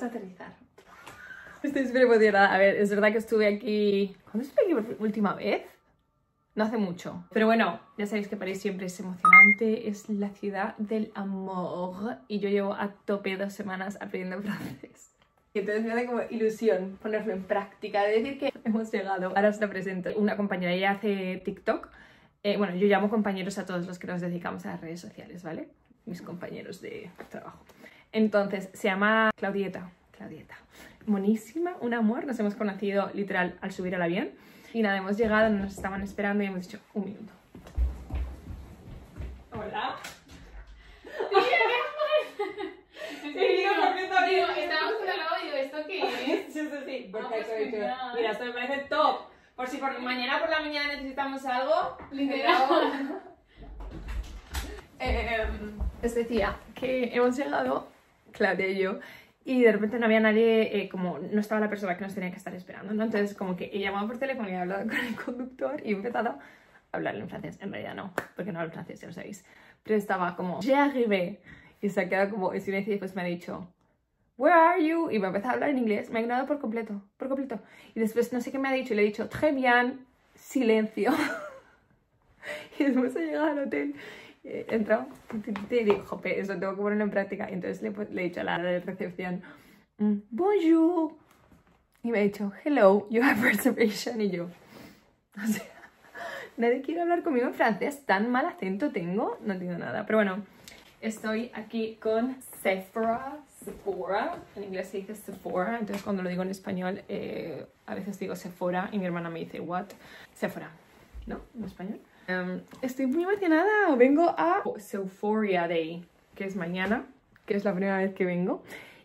de aterrizar. Estoy súper emocionada. A ver, es verdad que estuve aquí... ¿Cuándo estuve aquí por última vez? No hace mucho. Pero bueno, ya sabéis que París siempre es emocionante. Es la ciudad del amor. Y yo llevo a tope dos semanas aprendiendo francés. Y entonces me hace como ilusión ponerlo en práctica, de decir que hemos llegado. Ahora os lo presento. Una compañera, ella hace TikTok. Eh, bueno, yo llamo compañeros a todos los que nos dedicamos a las redes sociales, ¿vale? Mis compañeros de trabajo. Entonces, se llama Claudieta. Claudieta. Monísima, un amor. Nos hemos conocido literal al subir al avión. Y nada, hemos llegado, nos estaban esperando y hemos dicho un minuto. Hola. Digo, estábamos por lado y digo, ¿esto qué es? Sí, sí, sí. pues Perfecto, dicho. genial. Mira, esto me parece top. Por si por mañana por la mañana necesitamos algo. Literal. Eh, os decía que hemos llegado, Claudia y yo, y de repente no había nadie, eh, como no estaba la persona que nos tenía que estar esperando, ¿no? Entonces como que he llamado por teléfono y he hablado con el conductor y he empezado a hablarle en francés. En realidad no, porque no hablo francés, ya lo sabéis. Pero estaba como, j'ai arrivé. Y se ha quedado como en silencio y después me ha dicho, Where are you? Y me ha empezado a hablar en inglés. Me ha ignorado por completo, por completo. Y después no sé qué me ha dicho y le he dicho, très bien, silencio. y después he llegado al hotel, he entrado y digo, jope, eso tengo que ponerlo en práctica. Y entonces le, le he dicho a la de recepción, mm, bonjour. Y me ha dicho, hello, you have reservation. Y yo, o sea, nadie quiere hablar conmigo en francés, tan mal acento tengo, no entiendo nada. Pero bueno, estoy aquí con Sephora, Sephora, en inglés se dice Sephora, entonces cuando lo digo en español eh, a veces digo Sephora y mi hermana me dice, what? Sephora, ¿no? En español. Em, estoy muy emocionada, vengo a Seuphoria Day, que es mañana, que es la primera vez que vengo.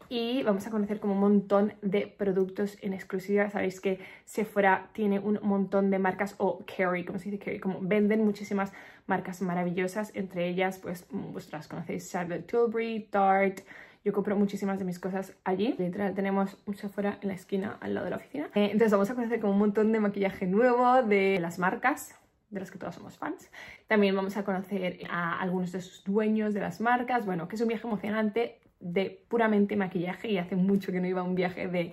Y vamos a conocer como un montón de productos en exclusiva. Sabéis que Sephora tiene un montón de marcas, o carry, como se dice carry, como venden muchísimas marcas maravillosas. Entre ellas, pues, vosotras conocéis Charlotte Tilbury, Tarte. Yo compro muchísimas de mis cosas allí. Literal, tenemos un Sephora en la esquina al lado de la oficina. Eh, entonces vamos a conocer como un montón de maquillaje nuevo, de las marcas, de las que todos somos fans. También vamos a conocer a algunos de sus dueños de las marcas. Bueno, que es un viaje emocionante de puramente maquillaje y hace mucho que no iba a un viaje de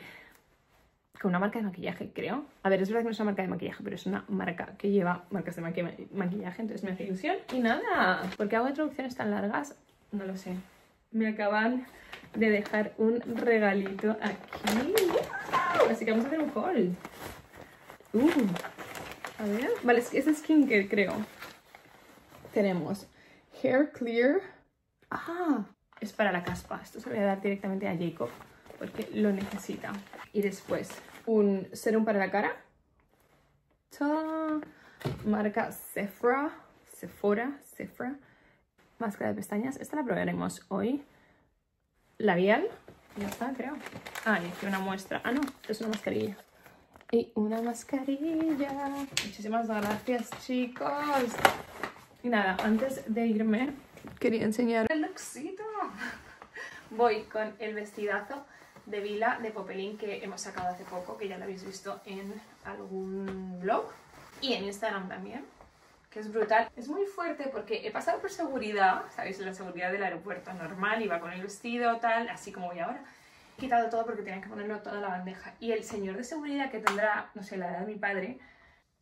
con una marca de maquillaje, creo. A ver, es verdad que no es una marca de maquillaje, pero es una marca que lleva marcas de maqui- maquillaje, entonces me hace ilusión. Y nada, ¿por qué hago introducciones tan largas? No lo sé. Me acaban de dejar un regalito aquí. Así que vamos a hacer un haul. Uh, a ver, vale, es es skincare, creo. Tenemos Hair Clear. Ah, es para la caspa. Esto se lo voy a dar directamente a Jacob porque lo necesita. Y después un serum para la cara. Marca Sephora. Sephora. Sephora. Máscara de pestañas. Esta la probaremos hoy. Labial. Ya está, creo. Ah, y aquí una muestra. Ah, no, es una mascarilla. Y una mascarilla. Muchísimas gracias, chicos. Y nada, antes de irme, quería enseñar el lookcito. Voy con el vestidazo de Vila de Popelín que hemos sacado hace poco, que ya lo habéis visto en algún blog y en Instagram también, que es brutal. Es muy fuerte porque he pasado por seguridad, ¿sabéis? La seguridad del aeropuerto normal, iba con el vestido, tal, así como voy ahora. Quitado todo porque tenía que ponerlo toda la bandeja. Y el señor de seguridad que tendrá, no sé, la edad de mi padre,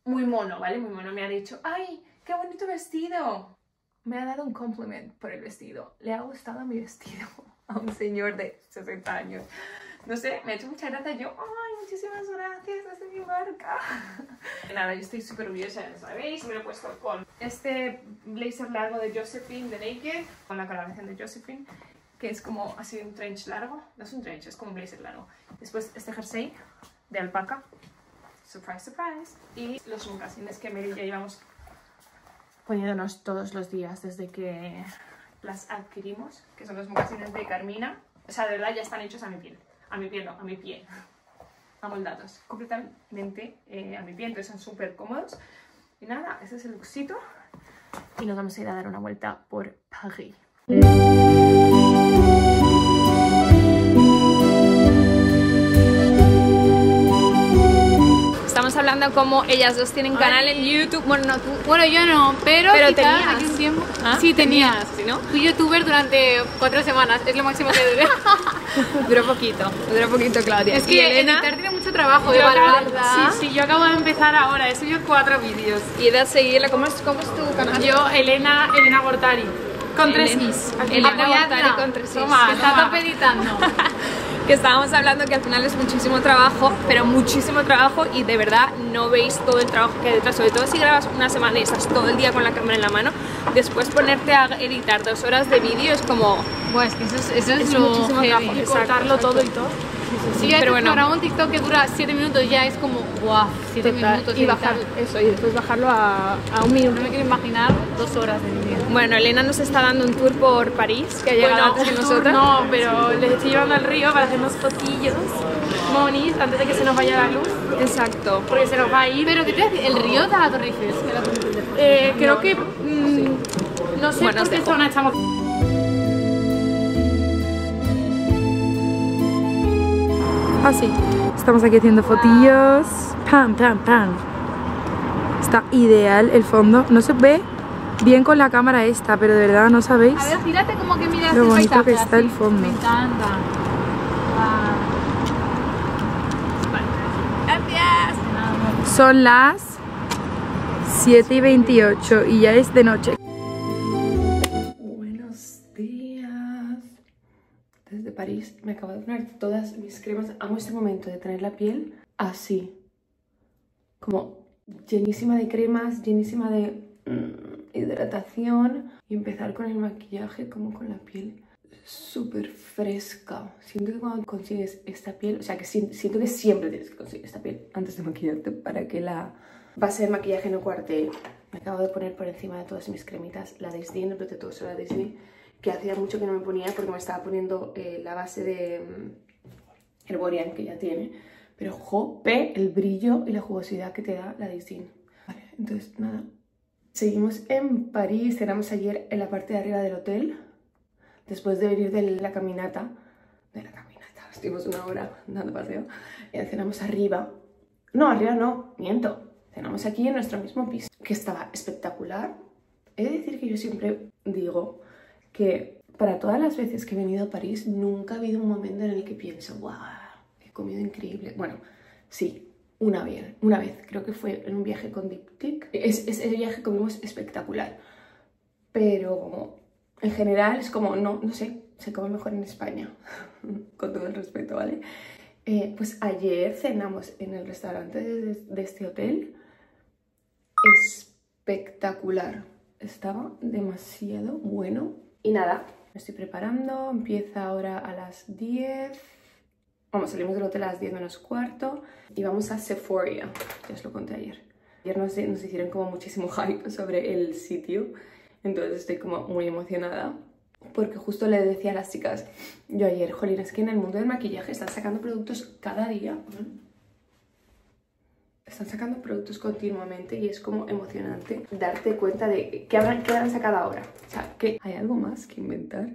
muy mono, ¿vale? Muy mono, me ha dicho, ¡ay, qué bonito vestido! Me ha dado un compliment por el vestido. Le ha gustado mi vestido a un señor de 60 años. No sé, me ha hecho mucha gracia. Yo, ¡ay, muchísimas gracias! De mi marca. Nada, yo estoy súper orgullosa, sabéis. Me lo he puesto con este blazer largo de Josephine, de Naked, con la colaboración de Josephine, que es como así un trench largo. No es un trench, es como un blazer largo. Después este jersey de alpaca. Surprise, surprise. Y los mocasines que Mary y yo llevamos poniéndonos todos los días desde que las adquirimos, que son los mocasines de Carmina. O sea, de verdad ya están hechos a mi piel. A mi piel, no, a mi pie. Amoldados completamente eh, a mi piel, entonces son súper cómodos. Y nada, ese es el lookcito. Y nos vamos a ir a dar una vuelta por París. Hablando cómo ellas dos tienen canal en YouTube. Bueno, no, tú. Bueno, yo no, pero, Pero tenías. aquí un tiempo. Ah, sí, tenías. ¿sí, no? Fui youtuber durante cuatro semanas, es lo máximo que duré. Duró poquito, duró poquito, Claudia. es ¿Y que Elena? editar tiene mucho trabajo, de Yo acabo- verdad. sí, sí, yo acabo de empezar ahora, he subido cuatro vídeos. Y de seguirla, ¿cómo es, cómo es tu canal? Yo, Elena, Elena Gortari, con tres Elena- is. al Elena. Gortari Apoyadla. con tres is. Toma, Está top editando. que estábamos hablando que al final es muchísimo trabajo, pero muchísimo trabajo y de verdad no veis todo el trabajo que hay detrás, sobre todo si grabas una semana y estás todo el día con la cámara en la mano, después ponerte a editar dos horas de vídeo es como... Pues que eso es, eso es, Es lo muchísimo heavy. trabajo. Y cortarlo todo y todo. Sí, ya pero bueno. grabo un TikTok que dura 7 minutos ya es como, guau, 7 minutos y bajar eso y después bajarlo a, a un minuto. No me quiero imaginar dos horas de vídeo. Bueno, Elena nos está dando un tour por París, que ha llegado antes que nosotras. No, pero les estoy llevando al río para hacernos fotillos, monis, antes de que se nos vaya la luz, Exacto. porque se nos va a ir. Pero, ¿qué te hace? ¿El río la Torre Eiffel. Eh, creo que. mm, No sé Bueno, por qué zona estamos. Ah, sí. Estamos aquí haciendo fotillos. Pam, pam, pam. Está ideal el fondo. No se ve bien con la cámara esta, pero de verdad no sabéis. A ver, gírate como que miras Lo bonito paisaje, que está así. el fondo. Me encanta. Gracias. Son las 7 y 28 y ya es de noche. Me acabo de poner todas mis cremas. Amo este momento de tener la piel así. Como llenísima de cremas, llenísima de mm, hidratación. Y empezar con el maquillaje como con la piel súper fresca. Siento que cuando consigues esta piel, o sea que si- siento que siempre tienes que conseguir esta piel antes de maquillarte para que la base de maquillaje no cuartee. Me acabo de poner por encima de todas mis cremitas la Disney, el protector solar Disney, que hacía mucho que no me ponía porque me estaba poniendo eh, la base de mm, Herborian que ya tiene. Pero jope, el brillo y la jugosidad que te da la Disney. Vale, entonces nada. Seguimos en París, cenamos ayer en la parte de arriba del hotel después de venir de la caminata, de la caminata, estuvimos una hora dando paseo, eh, cenamos arriba. No, arriba no, miento. Cenamos aquí en nuestro mismo piso, que estaba espectacular. He de decir que yo siempre digo para todas las veces que he venido a París, nunca ha habido un momento en el que pienso, wow, he comido increíble. Bueno, sí, una vez, una vez, creo que fue en un viaje con Diptyque. Es, ese viaje comimos espectacular. Pero en general es como, no, no sé, se come mejor en España, con todo el respeto, ¿vale? Eh, pues ayer cenamos en el restaurante de este hotel. Espectacular. Estaba demasiado bueno. Y nada, me estoy preparando. Empieza ahora a las 10. Vamos, salimos del hotel a las 10 menos cuarto. Y vamos a Sephoria, ya os lo conté ayer. Ayer nos, nos hicieron como muchísimo hype sobre el sitio. Entonces estoy como muy emocionada. Porque justo le decía a las chicas, yo ayer, jolín, es que en el mundo del maquillaje están sacando productos cada día. Están sacando productos continuamente y es como emocionante darte cuenta de qué habrán, qué habrán sacado ahora. O sea, que hay algo más que inventar.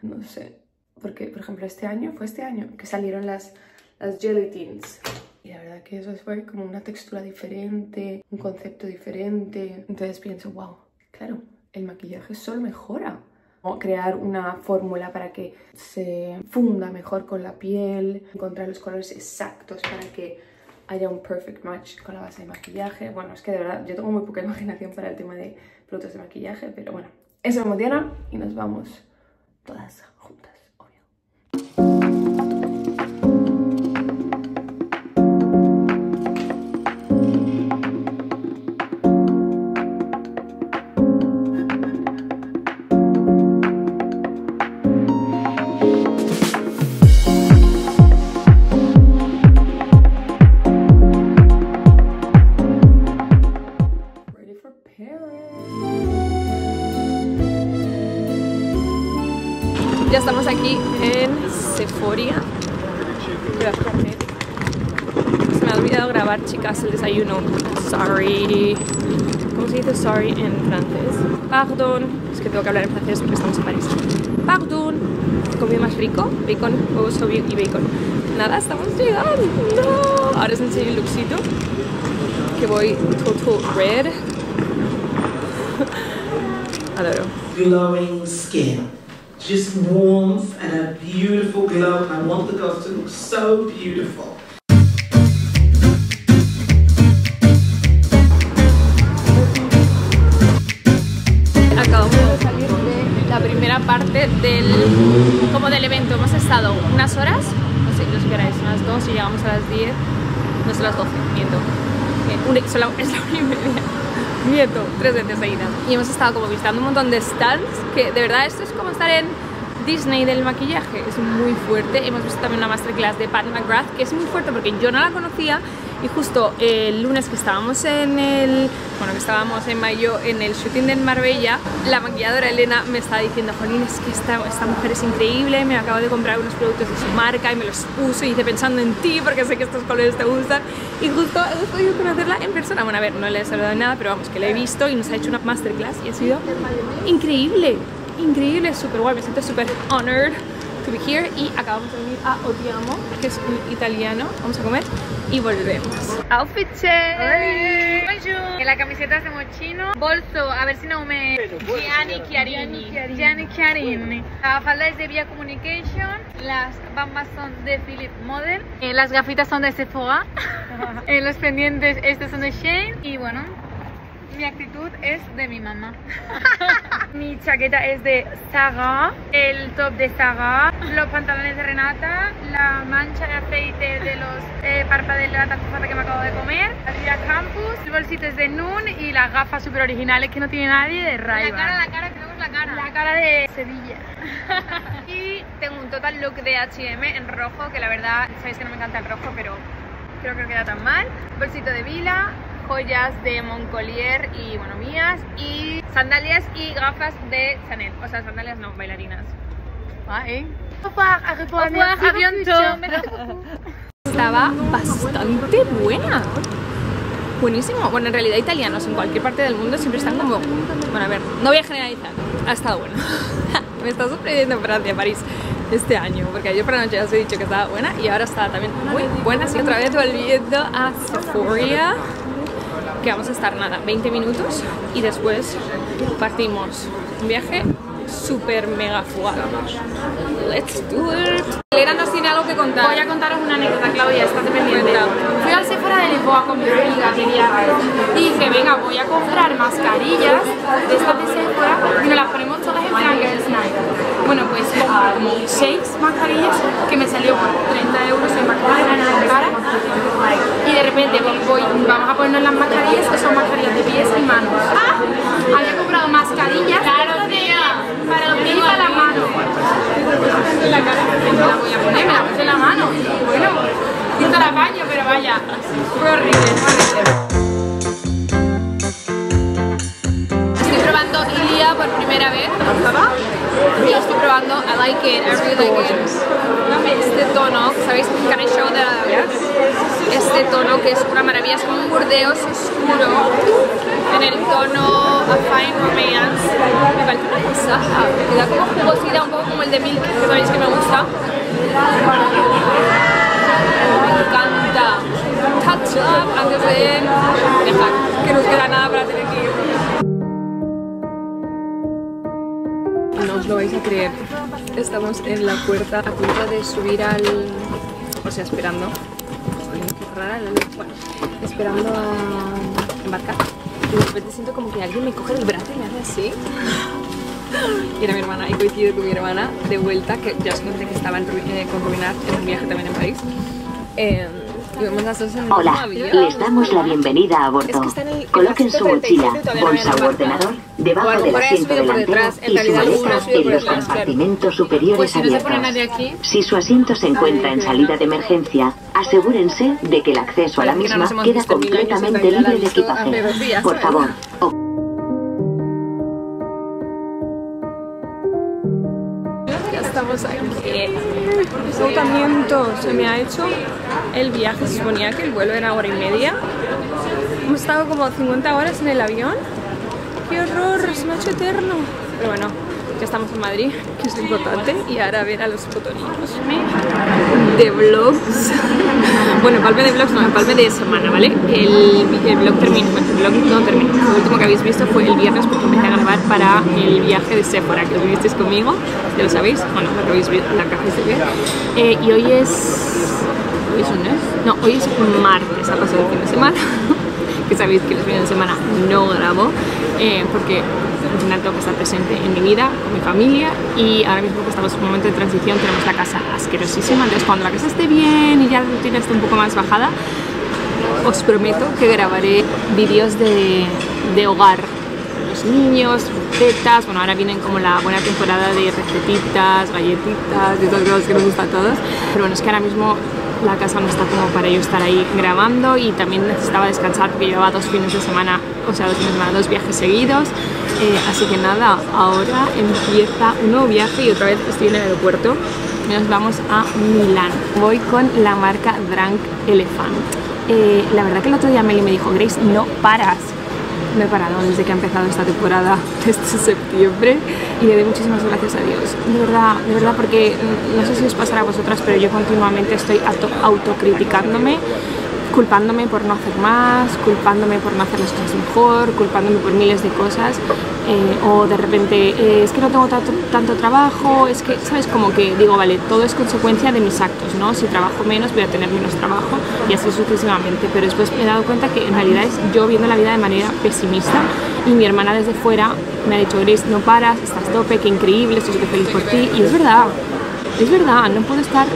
No sé. Porque, por ejemplo, este año, fue este año que salieron las, las gelatines. Y la verdad que eso fue como una textura diferente, un concepto diferente. Entonces pienso, wow, claro, el maquillaje solo mejora. O crear una fórmula para que se funda mejor con la piel, encontrar los colores exactos para que haya un perfect match con la base de maquillaje. Bueno, es que de verdad yo tengo muy poca imaginación para el tema de productos de maquillaje, pero bueno, eso me emociona y nos vamos todas juntas, chicas, el desayuno. Sorry. ¿Cómo se dice sorry en francés? Pardon. Es que tengo que hablar en francés porque estamos en París. Pardon. Comida más rico. Bacon, huevos y bacon. Nada, estamos llegando. Ahora os enseño el luxito. que voy total red. Adoro. glowing skin. Just warmth and a beautiful glow. I want the girls to look so beautiful. Estado unas horas, no sé, no sé qué hora es, unas dos y llegamos a las 10, no son las 12, miento. Eh, una- es la una y media. Miento, tres veces seguidas. Y hemos estado como visitando un montón de stands, que de verdad esto es como estar en Disney del maquillaje, es muy fuerte. Hemos visto también una masterclass de Pat McGrath, que es muy fuerte porque yo no la conocía y justo el lunes que estábamos en el, estábamos en mayo en el shooting de Marbella, la maquilladora Elena me estaba diciendo, Jolín, es que esta, esta mujer es increíble, me acabo de comprar unos productos de su marca y me los uso y hice pensando en ti porque sé que estos colores te gustan y justo he podido conocerla en persona. Bueno, a ver, no le he saludado nada, pero vamos, que la he visto y nos ha hecho una masterclass y ha sido increíble, increíble, súper guay, me siento súper honored to be here y acabamos de venir a Otiamo, que es un italiano, vamos a comer y volvemos. Outfit check. Bonjour. La camiseta es de mochino. Bolso, a ver si no me... Gianni Chiarini. Gianni Chiarini. La falda es de Via Communication. Las bambas son de Philip Model. eh, las gafitas son de Sephora. eh, los pendientes, estos son de Shane. Y bueno, mi actitud es de mi mamá. mi chaqueta es de Zara, el top de Zara, los pantalones de Renata, la mancha de aceite de los eh, parpadeos de la tazafata que me acabo de comer, la Campus, el bolsito es de Noon y las gafas super originales que no tiene nadie de ray La cara, la cara, tenemos la cara. La cara de Sevilla. Y tengo un total look de H&M en rojo, que la verdad, sabéis que no me encanta el rojo, pero creo que no queda tan mal. Bolsito de Vila, joyas de Moncolier y, bueno, mías, y sandalias y gafas de Chanel. O sea, sandalias no, bailarinas. Beaucoup. Estaba bastante buena. Buenísimo. Bueno, en realidad italianos en cualquier parte del mundo siempre están como... Bueno, a ver, no voy a generalizar. Ha estado bueno. Me está sorprendiendo Francia, París, este año. Porque ayer por la noche ya os he dicho que estaba buena y ahora está también muy buena. Así otra vez volviendo a Sephora. Que vamos a estar, nada, 20 minutos y después partimos. Un viaje súper mega fugaz. Let's do it. Nos tiene algo que contar. Voy a contaros una anécdota, Claudia, estate pendiente. Fui al Sephora de Lisboa con mi amiga viaje y dije, venga, voy a comprar mascarillas de estas de Sephora y nos las ponemos todas en Night. Bueno, pues compro como 6 mascarillas que me salió por 30 euros en mascarillas en cara y de repente voy, vamos a ponernos las mascarillas que son mascarillas de pies y manos. ¡Ah! Había comprado mascarillas para los pies y para las manos. La cara, me la voy a poner, me la puse en la mano. Bueno, hizo la caña, pero vaya, fue horrible, fue horrible. Por primera vez. Y estoy probando I like it, I really like it. Este tono, ¿sabéis? Can I show the Este tono que es una maravilla, es como un burdeos oscuro en el tono A Fine Romance. Me parece una pasaja, me da como jugosidad, un poco como el de Milk, que sabéis que me gusta. Me encanta. Touch up antes de dejar que nos queda nada para tener que ir. No os lo vais a creer. Estamos en la puerta a punto de subir al. O sea, esperando. Bueno, esperando a embarcar. Y de repente siento como que alguien me coge el brazo y me hace así. Y era mi hermana, y coincido con mi hermana de vuelta, que ya os conté que estaba en, eh, con Rubinar en un viaje también en París. Eh, Hola, les damos la bienvenida a bordo. Coloquen su 137 mochila, bolsa embarcado. ordenador debajo del asiento delantero y su maleta en los compartimentos superiores Pues se abiertos. aquí. Si su asiento se encuentra en salida de emergencia, asegúrense de que el acceso a la misma queda completamente libre de equipaje. Por favor, o- Ya aquí. Agotamiento. Se me ha hecho el viaje. Se suponía que el vuelo era hora y media. Hemos estado como 50 horas en el avión. ¡Qué horror! Se me ha hecho eterno. Pero bueno, Ya estamos en Madrid, que es lo importante, y ahora ver a los fotorinos de vlogs. bueno, palme de vlogs, no, palme de semana, ¿vale? El, el vlog terminó, el vlog no terminó. Lo último que habéis visto fue el viernes porque empecé a grabar para el viaje de Sephora, que lo visteis conmigo, ya lo sabéis, bueno, lo que habéis visto la caja se ve. Eh, y hoy es... ¿Hoy es lunes? No, hoy es martes, ha pasado el fin de semana. que sabéis que los fines de semana no grabo eh, porque al final que estar presente en mi vida, con mi familia y ahora mismo que estamos en un momento de transición tenemos la casa asquerosísima, entonces cuando la casa esté bien y ya la rutina esté un poco más bajada os prometo que grabaré vídeos de, de hogar. Los niños, recetas, bueno ahora vienen como la buena temporada de recetitas, galletitas, de todas cosas que nos gustan a todos, pero bueno es que ahora mismo la casa no está como para yo estar ahí grabando y también necesitaba descansar porque llevaba dos fines de semana, o sea, dos fines de semana, dos viajes seguidos. Eh, así que nada, ahora empieza un nuevo viaje y otra vez estoy en el aeropuerto y nos vamos a Milán. Voy con la marca Drunk Elephant. Eh, la verdad que el otro día Meli me dijo, Grace, no paras no he parado desde que ha empezado esta temporada, desde septiembre, y le doy muchísimas gracias a Dios. De verdad, de verdad, porque no sé si os pasará a vosotras, pero yo continuamente estoy auto autocriticándome culpándome por no hacer más, culpándome por no hacer las cosas mejor, culpándome por miles de cosas, eh, o de repente eh, es que no tengo tanto, tanto, trabajo, es que, ¿sabes? Como que digo, vale, todo es consecuencia de mis actos, ¿no? Si trabajo menos voy a tener menos trabajo y así sucesivamente, pero después me he dado cuenta que en realidad es yo viendo la vida de manera pesimista y mi hermana desde fuera me ha dicho, Grace, no paras, estás tope, qué increíble, estoy súper feliz por ti, y es verdad, es verdad, no puedo estar,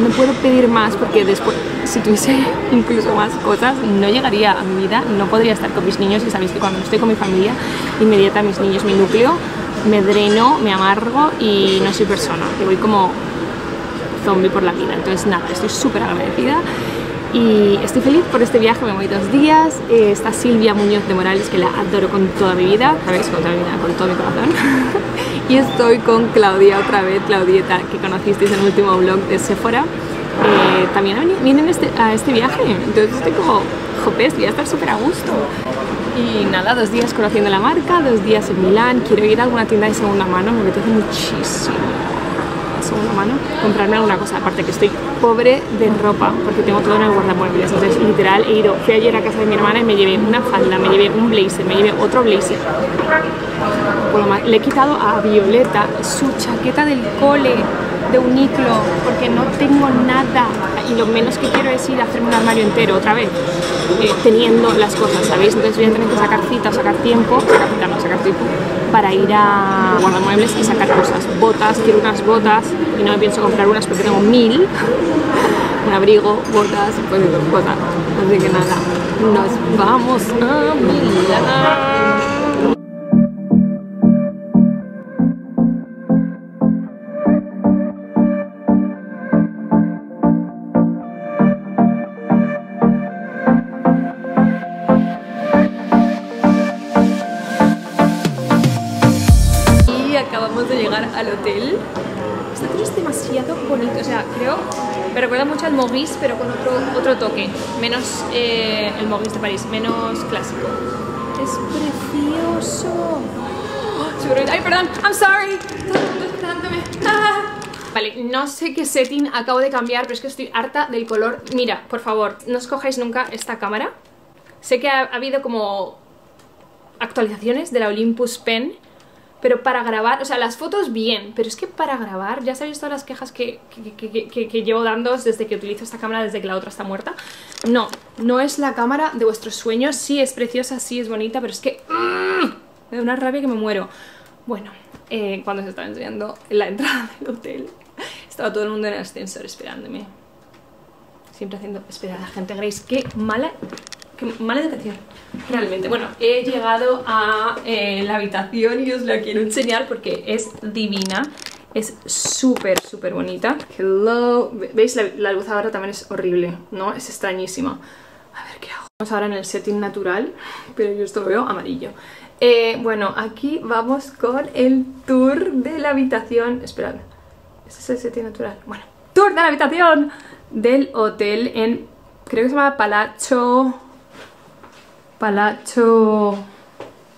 no puedo pedir más porque después, si tuviese incluso más cosas, no llegaría a mi vida, no podría estar con mis niños y sabéis que cuando estoy con mi familia, inmediata mis niños, mi núcleo, me dreno, me amargo y no soy persona, que voy como zombie por la vida. Entonces nada, estoy súper agradecida y estoy feliz por este viaje, me voy dos días. Eh, está Silvia Muñoz de Morales, que la adoro con toda mi vida, ¿sabéis? Con toda mi vida, con todo mi corazón. y estoy con Claudia otra vez, Claudieta, que conocisteis en el último vlog de Sephora. Eh, también vienen este, a este viaje, entonces estoy como, jopes, voy a estar súper a gusto. Y nada, dos días conociendo la marca, dos días en Milán, quiero ir a alguna tienda de segunda mano, me apetece muchísimo segunda mano comprarme alguna cosa, aparte que estoy pobre de ropa, porque tengo todo en el guardamuebles, entonces literal he ido, fui ayer a casa de mi hermana y me llevé una falda, me llevé un blazer, me llevé otro blazer, le he quitado a Violeta su chaqueta del cole de uniclo porque no tengo nada y lo menos que quiero es ir a hacerme un armario entero otra vez eh, teniendo las cosas, ¿sabéis? Entonces voy a tener que sacar cita, sacar tiempo, sacar cita, sacar tiempo para ir a guardamuebles y sacar cosas. Botas, quiero unas botas y no me pienso comprar unas porque tengo mil. Un abrigo, botas, pues cosas. Así que nada, nos vamos a Milán. Menos eh, el Maurice de París, menos clásico. Es precioso. Oh, ¡Ay, perdón! ¡I'm sorry! Vale, no sé qué setting acabo de cambiar, pero es que estoy harta del color. Mira, por favor, no os cojáis nunca esta cámara. Sé que ha, ha habido como actualizaciones de la Olympus Pen pero para grabar, o sea, las fotos bien, pero es que para grabar, ya sabéis todas las quejas que, que, llevo dando desde que utilizo esta cámara, desde que la otra está muerta. No, no es la cámara de vuestros sueños, sí es preciosa, sí es bonita, pero es que... ¡mmm! Me da una rabia que me muero. Bueno, eh, cuando se estaba enseñando la entrada del hotel, estaba todo el mundo en el ascensor esperándome. Siempre haciendo esperar a la gente. Grace, qué mala mala educación, realmente. Bueno, he llegado a eh, la habitación y os la quiero enseñar porque es divina. Es súper, súper bonita. Hello. ¿Veis? La, la, luz ahora también es horrible, ¿no? Es extrañísima. A ver qué hago. Vamos ahora en el setting natural, pero yo esto lo veo amarillo. Eh, bueno, aquí vamos con el tour de la habitación. Esperad, ¿este es el setting natural? Bueno, tour de la habitación del hotel en, creo que se llama Palazzo Palacho...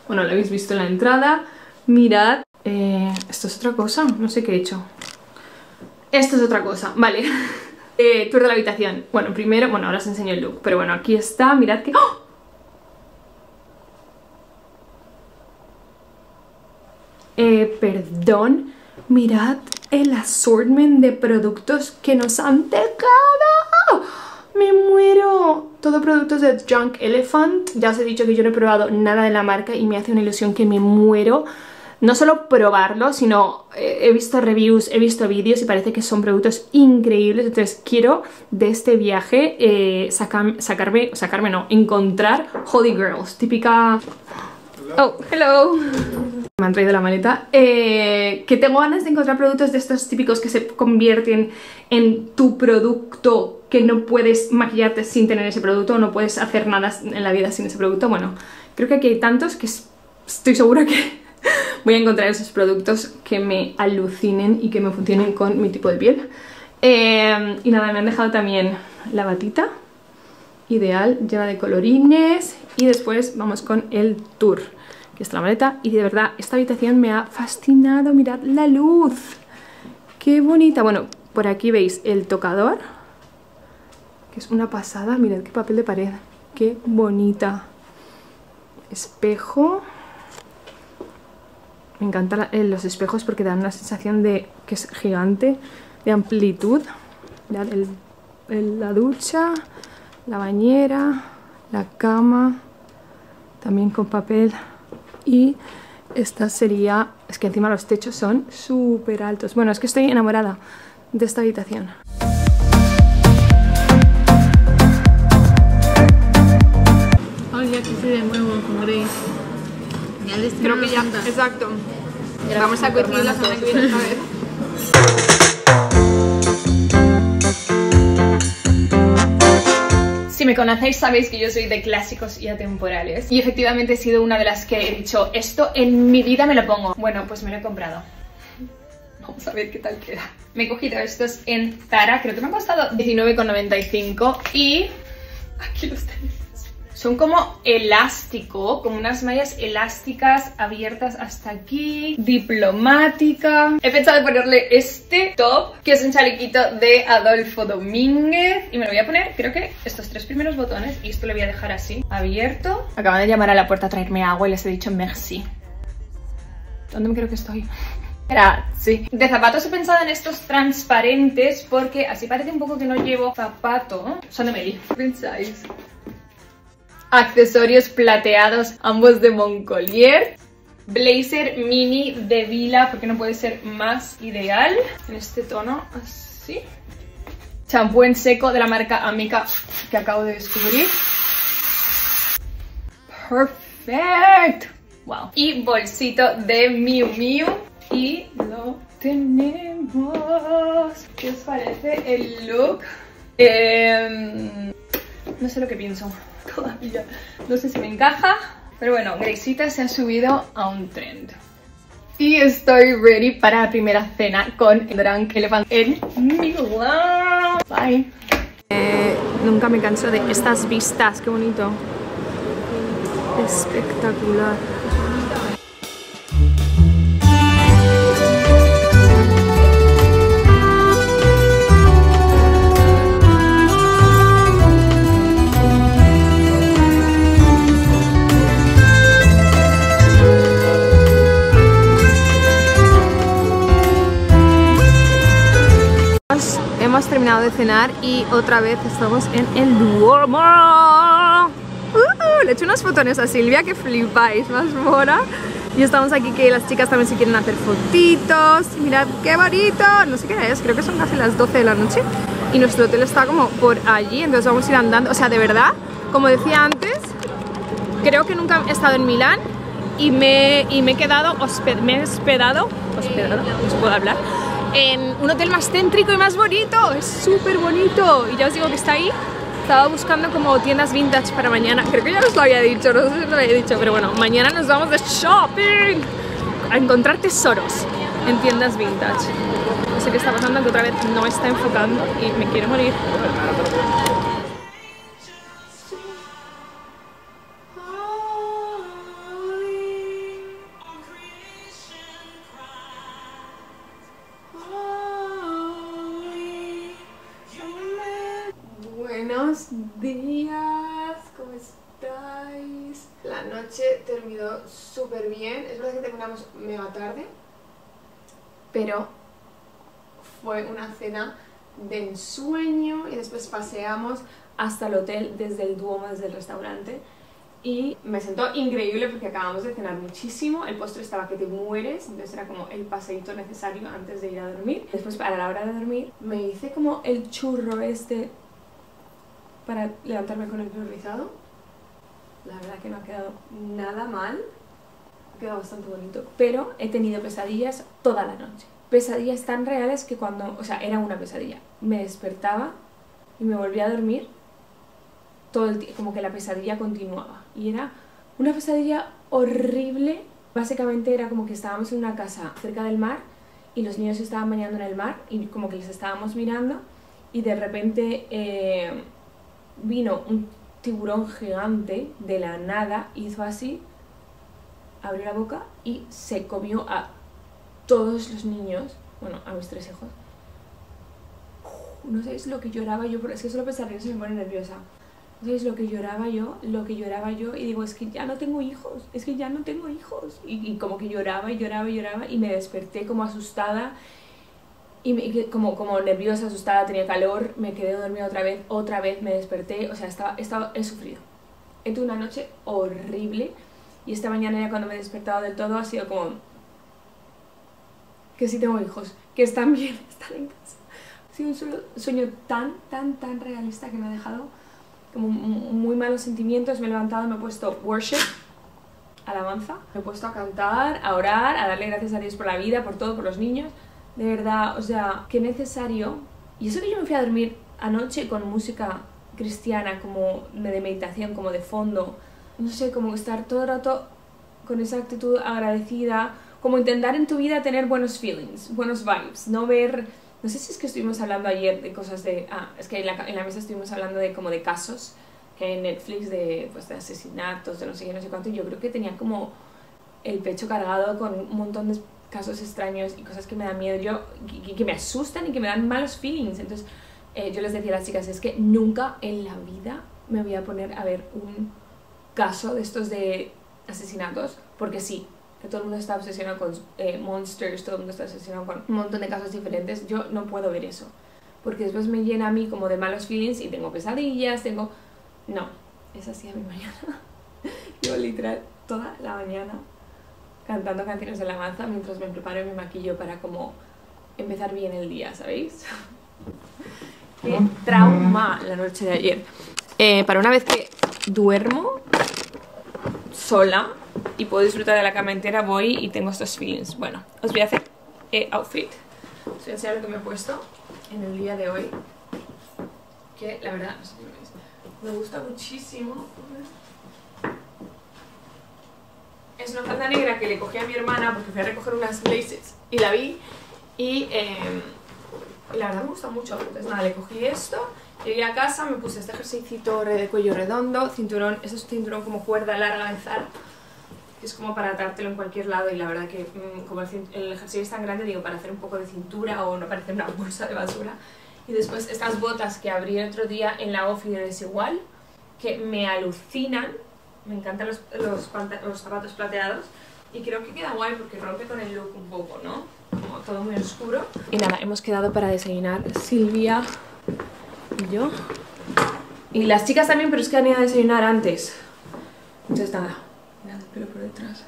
Bueno, lo habéis visto en la entrada. Mirad, eh, Esto es otra cosa, no sé qué he hecho. Esto es otra cosa, vale. eh, tour de la habitación. Bueno, primero, bueno, ahora os enseño el look. Pero bueno, aquí está, mirad que... ¡Oh! Eh, perdón, mirad el assortment de productos que nos han dejado. ¡Me muero! Todo productos de Junk Elephant. Ya os he dicho que yo no he probado nada de la marca y me hace una ilusión que me muero. No solo probarlo, sino eh, he visto reviews, he visto vídeos y parece que son productos increíbles. Entonces quiero de este viaje eh, sacar- sacarme, sacarme no, encontrar Holy Girls, típica... Oh, hello. Me han traído la maleta. Eh, que tengo ganas de encontrar productos de estos típicos que se convierten en tu producto, que no puedes maquillarte sin tener ese producto, no puedes hacer nada en la vida sin ese producto. Bueno, creo que aquí hay tantos que es- estoy segura que voy a encontrar esos productos que me alucinen y que me funcionen con mi tipo de piel. Eh, y nada, me han dejado también la batita ideal, llena de colorines. Y después vamos con el tour que está la maleta. Y de verdad esta habitación me ha fascinado, mirad la luz. Qué bonita, bueno, por aquí veis el tocador que es una pasada, mirad qué papel de pared. Qué bonita. Espejo. Me encantan los espejos porque dan una sensación de que es gigante de amplitud. Mirad el- la ducha la bañera, la cama, también con papel y esta sería, es que encima los techos son súper altos. Bueno, es que estoy enamorada de esta habitación. Oye, aquí se de nuevo con Grace. Ya les Creo que ya, exacto. Vamos a coincidir la semana que viene otra vez. Si me conocéis sabéis que yo soy de clásicos y atemporales y efectivamente he sido una de las que he dicho esto en mi vida me lo pongo. Bueno, pues me lo he comprado. Vamos a ver qué tal queda. Me he cogido estos en Zara, creo que me han costado 19,95 y aquí los tenéis. Son como elástico, como unas mallas elásticas abiertas hasta aquí, diplomática. He pensado en ponerle este top, que es un chalequito de Adolfo Domínguez. Y me lo voy a poner, creo que estos tres primeros botones, y esto lo voy a dejar así, abierto. Acaban de llamar a la puerta a traerme agua y les he dicho merci. ¿Dónde me creo que estoy? Gracias. De zapatos he pensado en estos transparentes porque así parece un poco que no llevo zapato. Son de Meli. ¿Qué pensáis? Accesorios plateados, ambos de Moncolier. Blazer mini de Vila, porque no puede ser más ideal. En este tono, así. Champú en seco de la marca Amica que acabo de descubrir. Perfect. Wow. Y bolsito de Miu Miu. Y lo tenemos. ¿Qué os parece el look? Em, no sé lo que pienso todavía. No sé si me encaja. Pero bueno, Graceita se ha subido a un trend. Y estoy ready para la primera cena con Drunk Elephant en Milán. Bye. Eh, nunca me canso de estas vistas. Qué bonito. Espectacular. Hemos terminado de cenar y otra vez estamos en el Duomo. Uh, le he hecho unos fotones a Silvia que flipáis, más mora. Y estamos aquí que las chicas también se quieren hacer fotitos. Mirad qué bonito. No sé qué es, creo que son casi las 12 de la noche. Y nuestro hotel está como por allí, entonces vamos a ir andando. O sea, de verdad, como decía antes, creo que nunca he estado en Milán y me, y me he quedado, hospe- me he hospedado, hospedado, no se puede hablar, en un hotel más céntrico y más bonito, es súper bonito y ya os digo que está ahí. Estaba buscando como tiendas vintage para mañana, creo que ya os lo había dicho, no sé si os lo había dicho, pero bueno, mañana nos vamos de shopping a encontrar tesoros en tiendas vintage. No sé qué está pasando, que otra vez no está enfocando y me quiero morir. Buenos días, ¿cómo estáis? La noche terminó súper bien. Es verdad que terminamos mega tarde, pero fue una cena de ensueño y después paseamos hasta el hotel desde el Duomo, desde el restaurante. Y me sentó increíble porque acabamos de cenar muchísimo, el postre estaba que te mueres, entonces era como el paseíto necesario antes de ir a dormir. Después, para la hora de dormir, me hice como el churro este para levantarme con el pelo rizado. La verdad que no ha quedado nada mal, ha quedado bastante bonito, pero he tenido pesadillas toda la noche. Pesadillas tan reales que cuando, o sea, era una pesadilla. Me despertaba y me volvía a dormir todo el como que la pesadilla continuaba. Y era una pesadilla horrible. Básicamente era como que estábamos en una casa cerca del mar y los niños estaban bañando en el mar y como que les estábamos mirando y de repente eh, vino un tiburón gigante de la nada, hizo así, abrió la boca y se comió a todos los niños, bueno, a mis tres hijos. No sabéis lo que lloraba yo, es que solo pensar en eso me pone nerviosa. No sabéis lo que lloraba yo, lo que lloraba yo, y digo, es que ya no tengo hijos, es que ya no tengo hijos. Y, y como que lloraba y lloraba y lloraba, y me desperté como asustada, y me- como, como nerviosa, asustada, tenía calor, me quedé dormida otra vez, otra vez me desperté, o sea, estaba, estaba, he sufrido. He tenido una noche horrible, y esta mañana ya cuando me he despertado del todo ha sido como que sí tengo hijos, que están bien, están en casa. Ha sido un sueño, tan, tan, tan realista que me ha dejado como muy malos sentimientos. Me he levantado, me he puesto worship, alabanza, me he puesto a cantar, a orar, a darle gracias a Dios por la vida, por todo, por los niños. De verdad, o sea, qué necesario. Y eso que yo me fui a dormir anoche con música cristiana, como de meditación, como de fondo. No sé, como estar todo el rato con esa actitud agradecida, como intentar en tu vida tener buenos feelings, buenos vibes, no ver, no sé si es que estuvimos hablando ayer de cosas de, ah, es que en la, en la mesa estuvimos hablando de como de casos que hay en Netflix de, pues, de asesinatos, de no sé qué, no sé cuánto, y yo creo que tenía como el pecho cargado con un montón de casos extraños y cosas que me dan miedo, yo, que, que me asustan y que me dan malos feelings, entonces eh, yo les decía a las chicas, es que nunca en la vida me voy a poner a ver un caso de estos de asesinatos, porque sí, que todo el mundo está obsesionado con eh, monsters, todo el mundo está obsesionado con un montón de casos diferentes, yo no puedo ver eso, porque después me llena a mí como de malos feelings y tengo pesadillas, tengo... No, es así a mi mañana. Yo literal toda la mañana cantando canciones de alabanza mientras me preparo y me maquillo para como empezar bien el día, ¿sabéis? Qué trauma la noche de ayer. Eh, para una vez que duermo sola y puedo disfrutar de la cama entera, voy y tengo estos feelings. Bueno, os voy a hacer eh, outfit. Os voy a enseñar lo que me he puesto en el día de hoy. Que la verdad, no sé si me gusta muchísimo. Es una falda negra que le cogí a mi hermana porque fui a recoger unas laces y la vi y, eh, y la verdad me gusta mucho. Entonces nada, le cogí esto, llegué a casa, me puse este ejercicito de cuello redondo, cinturón, ese es cinturón como cuerda larga de Zara, que es como para atártelo en cualquier lado y la verdad que mm, como el, el ejercicio es tan grande, digo, para hacer un poco de cintura o no parecer una bolsa de basura. Y después estas botas que abrí el otro día en la ofi de Desigual, que me alucinan, me encantan los, los, los zapatos plateados y creo que queda guay porque rompe con el look un poco, ¿no? Como todo muy oscuro. Y nada, hemos quedado para desayunar Silvia y yo. Y las chicas también, pero es que han ido a desayunar antes. Entonces nada, mirad el pelo por detrás.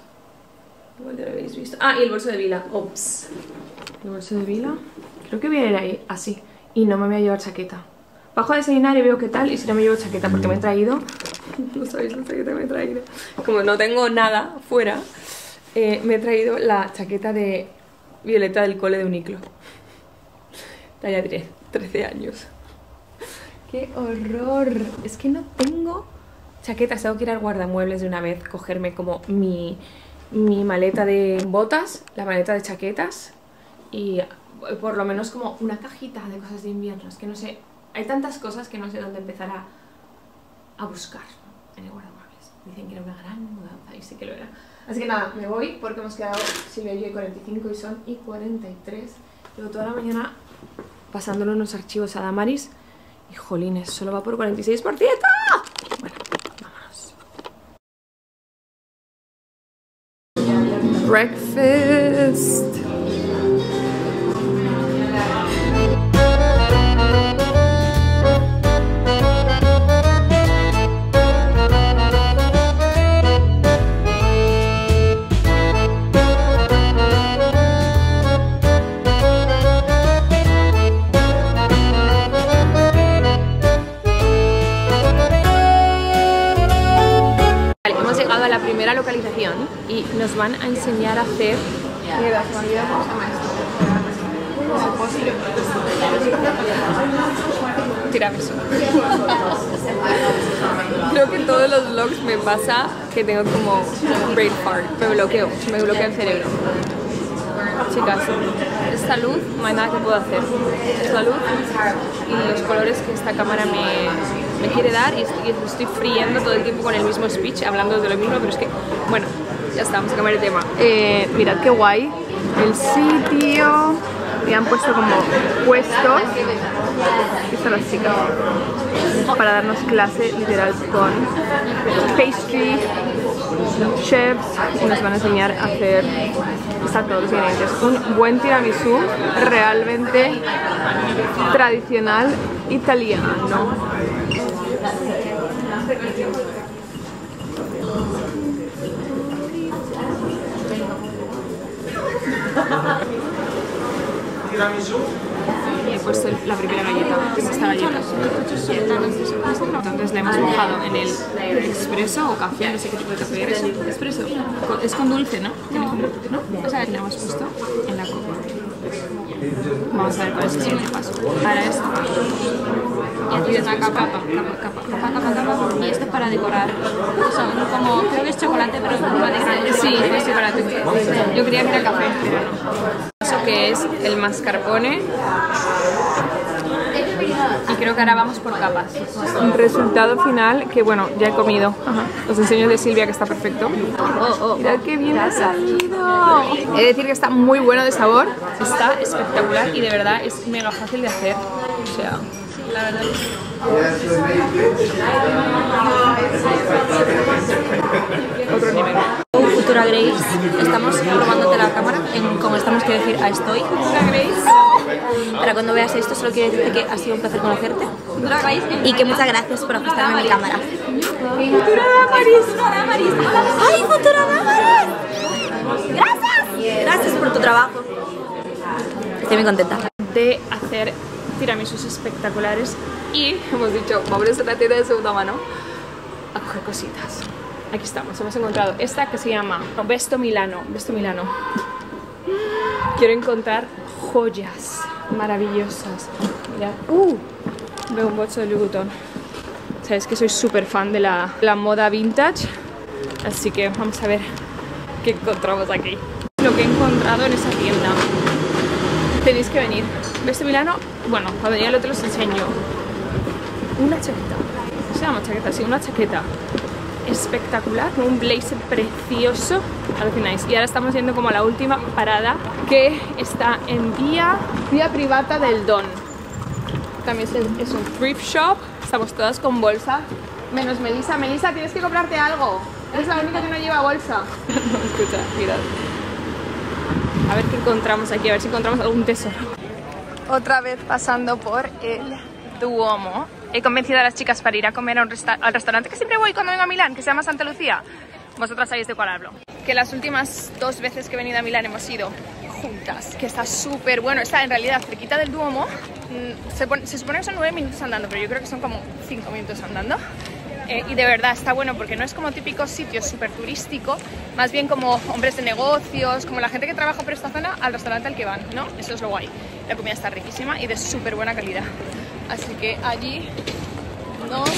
Igual ya lo habéis visto. Ah, y el bolso de Vila. Ops. El bolso de Vila. Creo que voy a ir ahí, así. Y no me voy a llevar chaqueta. Bajo a desayunar y veo qué tal. Y si no me llevo chaqueta, porque me he traído. No sabéis la chaqueta que me he traído. Como no tengo nada fuera, eh, me he traído la chaqueta de Violeta del cole de Uniclo. Talla 3, 13 años. ¡Qué horror! Es que no tengo chaquetas. Tengo que ir al guardamuebles de una vez, cogerme como mi, mi maleta de botas, la maleta de chaquetas y por lo menos como una cajita de cosas de invierno. Es que no sé, hay tantas cosas que no sé dónde empezar a, a buscar en el guardamuebles. Dicen que era una gran mudanza y sí que lo era. Así que nada, me voy porque hemos quedado y yo y 45 y son y 43. Llevo toda la mañana pasándole unos archivos a Damaris Y jolines, solo va por 46%. Bueno, vámonos. Breakfast. Que tengo como brain fart, me bloqueo, me bloquea el cerebro. Chicas, esta luz no hay nada que pueda hacer. Esta luz y los colores que esta cámara me, quiere dar y estoy, estoy friendo todo el tiempo con el mismo speech, hablando de lo mismo, pero es que, bueno, ya está, vamos a cambiar de tema. Eh, mirad qué guay el sitio. Y han puesto como puestos. Aquí están las chicas. Para darnos clase literal con pastry chefs y nos van a enseñar a hacer exacto los ingredientes. Un buen tiramisú realmente tradicional italiano. Y el- la primera galleta, es esta galleta. Entonces la hemos mojado en el expreso o café, no sé qué tipo de café es. Expreso. Con- Es con dulce, ¿no? Tiene como, ¿no? O sea, la hemos puesto en la copa. Vamos a ver cuál es el siguiente paso. Para esto. Y aquí de una capa, capa, capa, capa, capa, capa. Y esto es para decorar. Son como, creo que es chocolate, pero forma de grande. Sí, es chocolate. Yo creía que era café. Que es el mascarpone. Y creo que ahora vamos por capas. Un resultado final que, bueno, ya he comido. Os enseño el de Silvia que está perfecto. Mirad qué bien ha salido. He de decir que está muy bueno de sabor. Está espectacular y de verdad es mega fácil de hacer. O sea, la verdad. Otro nivel. Futura Grace, estamos robándote la cámara, en, como estamos quiero decir, a estoy. Futura Grace. Para cuando veas esto, solo quiero decirte que ha sido un placer conocerte. Futura. Y que muchas gracias por ajustarme mi cámara. Futura Damaris. ¡Ay, Futura Damaris! ¡Gracias! Gracias por tu trabajo. Estoy muy contenta. de hacer tiramisus espectaculares y hemos dicho, vamos a la tienda de segunda mano a coger cositas. Aquí estamos, hemos encontrado esta que se llama Vesto Milano. Vesto Milano. Quiero encontrar joyas maravillosas. Mirad, uh, veo un bolso de Louis Vuitton. Sabes que soy súper fan de la, la moda vintage, así que vamos a ver qué encontramos aquí. Lo que he encontrado en esa. Tenéis que venir. ¿Ves Milano? Bueno, cuando llegue el otro os enseño. Una chaqueta. ¿Se llama chaqueta? Sí, una chaqueta espectacular, un blazer precioso, alucináis. Y ahora estamos yendo como la última parada que está en vía, vía privada del Don. También es, es un thrift shop, estamos todas con bolsa, menos Melissa. Melissa, tienes que comprarte algo. Eres la única que no lleva bolsa. no, escucha, mirad. A ver qué encontramos aquí, a ver si encontramos algún tesoro. Otra vez pasando por el Duomo. He convencido a las chicas para ir a comer a un al restaurante que siempre voy cuando vengo a Milán, que se llama Santa Lucía. Vosotras sabéis de cuál hablo. Que las últimas dos veces que he venido a Milán hemos ido juntas, que está súper bueno. Está en realidad cerquita del Duomo. Mm, Se, se supone que son nueve minutos andando, pero yo creo que son como cinco minutos andando. Eh, y de verdad está bueno porque no es como típico sitio súper turístico, más bien como hombres de negocios, como la gente que trabaja por esta zona al restaurante al que van, ¿no? Eso es lo guay. La comida está riquísima y de súper buena calidad. Así que allí nos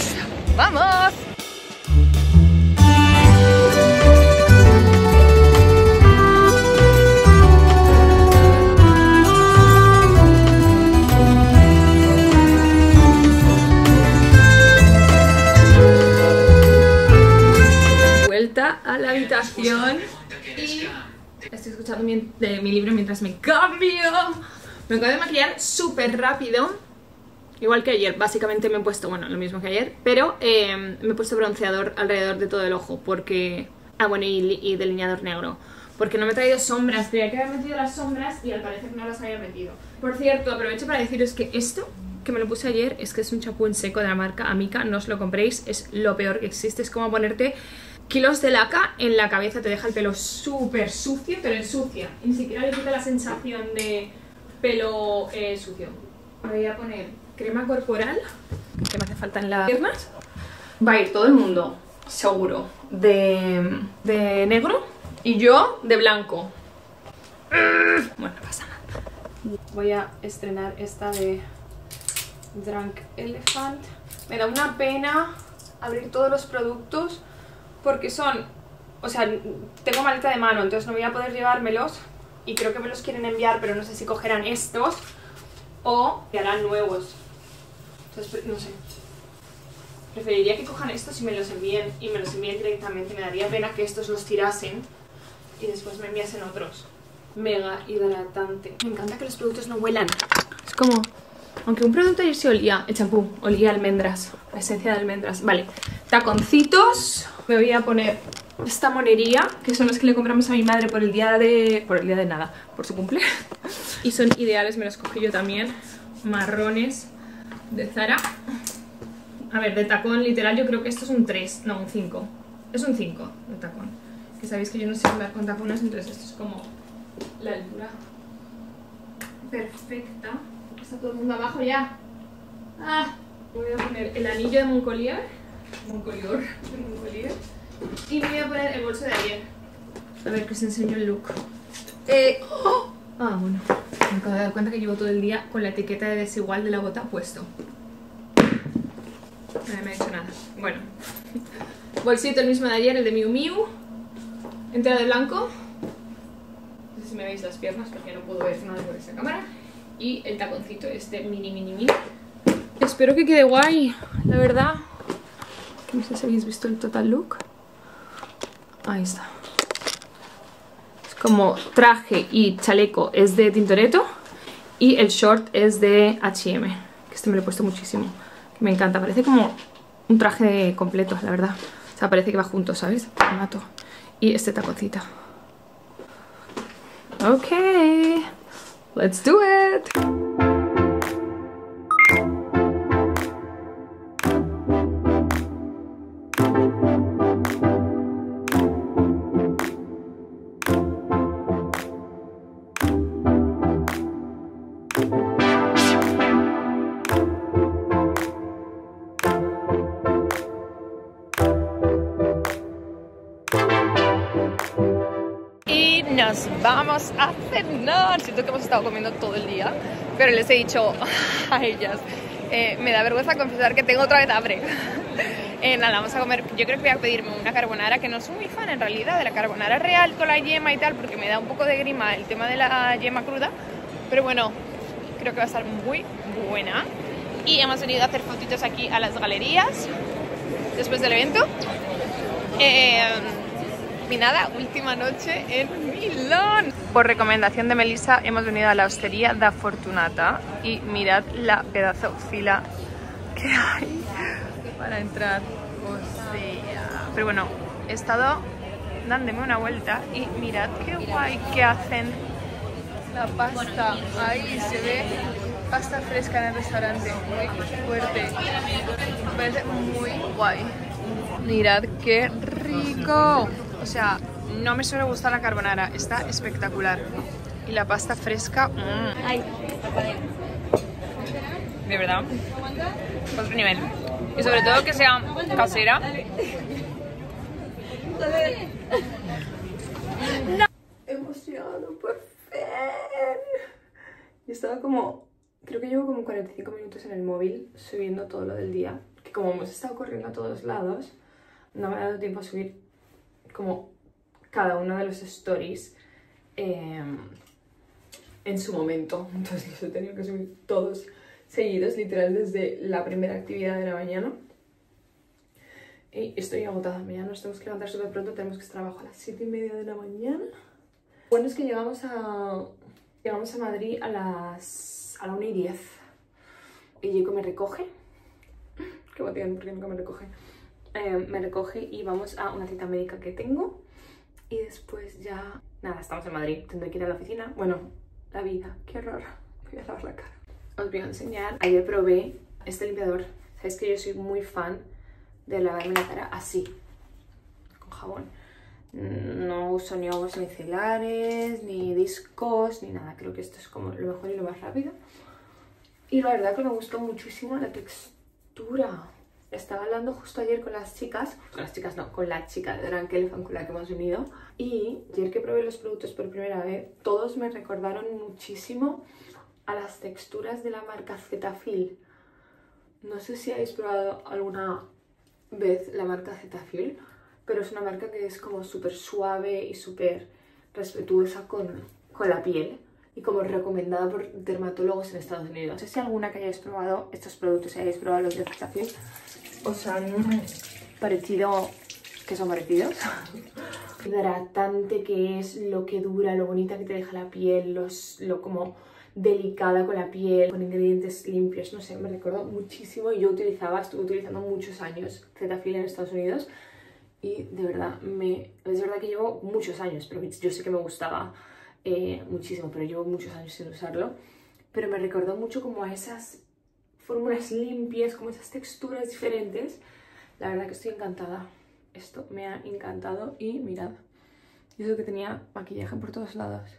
vamos. Habitación y estoy escuchando mi, libro mientras me cambio. Me acabo de maquillar súper rápido Igual que ayer, básicamente me he puesto, bueno, lo mismo que ayer, pero eh, me he puesto bronceador alrededor de todo el ojo, porque... Ah, bueno, y, delineador negro. Porque no me he traído sombras, tenía que haber metido las sombras y al parecer no las había metido. Por cierto, aprovecho para deciros que esto, que me lo puse ayer, es que es un champú en seco de la marca Amica, no os lo compréis, es lo peor que existe, es como ponerte kilos de laca en la cabeza, te deja el pelo súper sucio, pero ensucia, ni siquiera le quita la sensación de pelo eh, sucio. Voy a poner crema corporal, que me hace falta en las piernas. Va a ir todo el mundo, seguro, de, de negro y yo de blanco. Bueno, no pasa nada. Voy a estrenar esta de Drunk Elephant. Me da una pena abrir todos los productos porque son, o sea, tengo maleta de mano, entonces no voy a poder llevármelos y creo que me los quieren enviar, pero no sé si cogerán estos o te harán nuevos. Entonces, no sé. Preferiría que cojan estos y me los envíen y me los envíen directamente. Me daría pena que estos los tirasen y después me enviasen otros. Mega hidratante. Me encanta que los productos no huelan. Es como... Aunque un producto ayer sí olía, el champú, olía almendras, la esencia de almendras. Vale, taconcitos. Me voy a poner esta monería, que son las que le compramos a mi madre por el día de... Por el día de nada, por su cumple. Y son ideales, me los cogí yo también. Marrones de Zara. A ver, de tacón literal yo creo que esto es un 3, no, un 5. Es un 5 de tacón. Que sabéis que yo no sé andar con tacones, entonces esto es como la altura perfecta. Está todo el mundo abajo ya. Ah, voy a poner el anillo de Moncolier. Moncolier. Y me voy a poner el bolso de ayer. A ver que os enseño el look. Eh, ¡oh! Ah, bueno. Me acabo de dar cuenta que llevo todo el día con la etiqueta de desigual de la bota puesto. No me ha hecho nada. Bueno. Bolsito el mismo de ayer, el de Miu Miu. Entera de blanco. No sé si me veis las piernas porque no puedo ver nada por esta cámara. Y el taconcito este mini mini mini. Espero que quede guay, la verdad. No sé si habéis visto el total look. Ahí está. Es como traje y chaleco es de Tintoretto. Y el short es de H&M. Que este me lo he puesto muchísimo. Me encanta, parece como un traje completo, la verdad. O sea, parece que va junto, ¿sabes? Me mato. Y este taconcito. Ok. Let's do it. Nos vamos a cenar. Siento que hemos estado comiendo todo el día, pero les he dicho a ellas, eh, me da vergüenza confesar que tengo otra vez hambre. Eh, nada, vamos a comer. Yo creo que voy a pedirme una carbonara, que no soy muy fan en realidad de la carbonara real con la yema y tal, porque me da un poco de grima el tema de la yema cruda. Pero bueno, creo que va a estar muy buena. Y hemos venido a hacer fotitos aquí a las galerías después del evento. Eh, y nada, última noche en Milán. Por recomendación de Melissa hemos venido a la hostería da Fortunata y mirad la pedazo fila que hay para entrar. O sea, pero bueno, he estado dándome una vuelta y mirad qué guay que hacen la pasta. Ahí se ve pasta fresca en el restaurante, muy fuerte. Me parece muy guay. Mirad qué rico. O sea, no me suele gustar la carbonara, está espectacular. Y la pasta fresca, mmm. de verdad, otro nivel. Y sobre todo que sea casera. Emocionado, por fin. Y estaba como, creo que llevo como 45 minutos en el móvil subiendo todo lo del día. Que como hemos estado corriendo a todos lados, no me ha dado tiempo a subir como cada uno de los stories eh, en su momento. Entonces los he tenido que subir todos seguidos, literal, desde la primera actividad de la mañana. Y estoy agotada, mañana nos tenemos que levantar súper pronto, tenemos que estar a las 7 y media de la mañana. Bueno, es que llegamos a, llegamos a Madrid a las a la 1 y 10. y Jacob me recoge. Qué emoción, porque nunca me recoge. Eh, me recoge y vamos a una cita médica que tengo. Y después ya... Nada, estamos en Madrid. Tendré que ir a la oficina. Bueno, la vida. Qué horror. Voy a lavar la cara. Os voy a enseñar. Ayer probé este limpiador. Sabéis que yo soy muy fan de lavarme la cara así. Con jabón. No uso ni aguas micelares, ni discos, ni nada. Creo que esto es como lo mejor y lo más rápido. Y la verdad que me gustó muchísimo la textura. Estaba hablando justo ayer con las chicas, con las chicas no, con la chica de Drunk Elephant con la que hemos venido. Y ayer que probé los productos por primera vez, todos me recordaron muchísimo a las texturas de la marca Cetaphil. No sé si habéis probado alguna vez la marca Cetaphil, pero es una marca que es como súper suave y súper respetuosa con, con la piel y como recomendada por dermatólogos en Estados Unidos. No sé si alguna que hayáis probado estos productos, si hayáis probado los de Cetaphil, os han parecido que son parecidos. Hidratante que es, lo que dura, lo bonita que te deja la piel, los, lo como delicada con la piel, con ingredientes limpios, no sé, me recuerdo muchísimo y yo utilizaba, estuve utilizando muchos años Cetaphil en Estados Unidos y de verdad, me, es verdad que llevo muchos años, pero yo sé que me gustaba eh, muchísimo, pero llevo muchos años sin usarlo, pero me recordó mucho como a esas fórmulas limpias, como esas texturas diferentes, la verdad que estoy encantada, esto me ha encantado y mirad, y eso que tenía maquillaje por todos lados.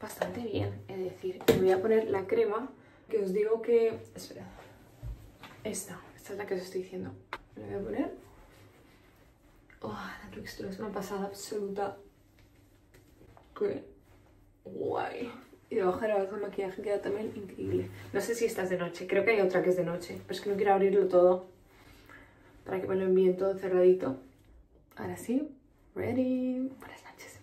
Bastante bien, es decir, voy a poner la crema que os digo que... Espera, esta, esta es la que os estoy diciendo. Me voy a poner... Oh, la textura es una pasada absoluta. Guay. Y debajo de la base de maquillaje queda también increíble. No sé si esta es de noche, creo que hay otra que es de noche, pero es que no quiero abrirlo todo para que me lo envíen todo cerradito. Ahora sí, ready. Buenas noches.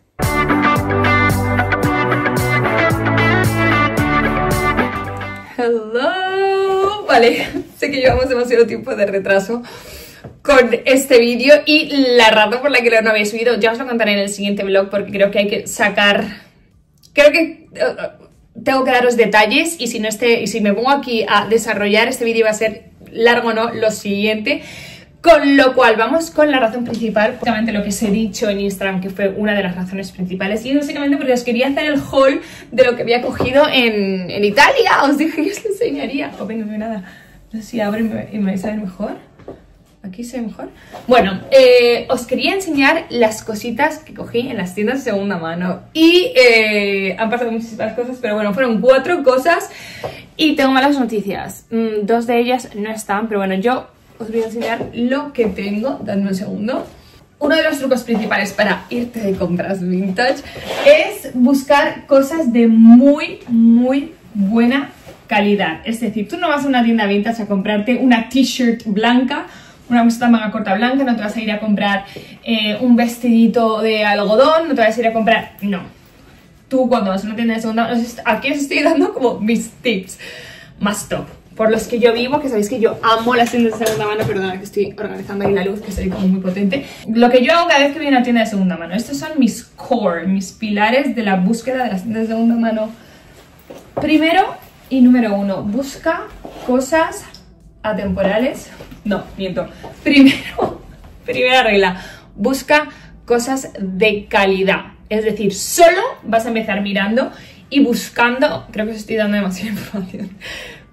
Hello. Vale, sé que llevamos demasiado tiempo de retraso con este vídeo y la razón por la que no había subido ya os lo contaré en el siguiente vlog porque creo que hay que sacar... Creo que uh, tengo que daros detalles y si, no este, y si me pongo aquí a desarrollar este vídeo va a ser largo o no, lo siguiente. Con lo cual, vamos con la razón principal, básicamente lo que os he dicho en Instagram, que fue una de las razones principales, y básicamente porque os quería hacer el haul de lo que había cogido en, en Italia. Os dije que os lo enseñaría. Oh, venga, no nada. No sé si abre y me, y me vais a ver mejor. Aquí se mejor. Bueno, eh, os quería enseñar las cositas que cogí en las tiendas de segunda mano. Y eh, han pasado muchísimas cosas, pero bueno, fueron cuatro cosas. Y tengo malas noticias. Mm, dos de ellas no están, pero bueno, yo os voy a enseñar lo que tengo. Dadme un segundo. Uno de los trucos principales para irte de compras vintage es buscar cosas de muy, muy buena calidad. Es decir, tú no vas a una tienda vintage a comprarte una t-shirt blanca, una camiseta manga corta blanca, no te vas a ir a comprar eh, un vestidito de algodón, no te vas a ir a comprar... No. Tú cuando vas a una tienda de segunda mano, aquí os estoy dando como mis tips más top por los que yo vivo, que sabéis que yo amo las tiendas de segunda mano, perdona que estoy organizando ahí la luz, que estoy como muy potente. Lo que yo hago cada vez que voy a una tienda de segunda mano, estos son mis core, mis pilares de la búsqueda de las tiendas de segunda mano. Primero y número uno, busca cosas atemporales. No, miento. Primero, primera regla, busca cosas de calidad. Es decir, solo vas a empezar mirando y buscando, creo que os estoy dando demasiada información,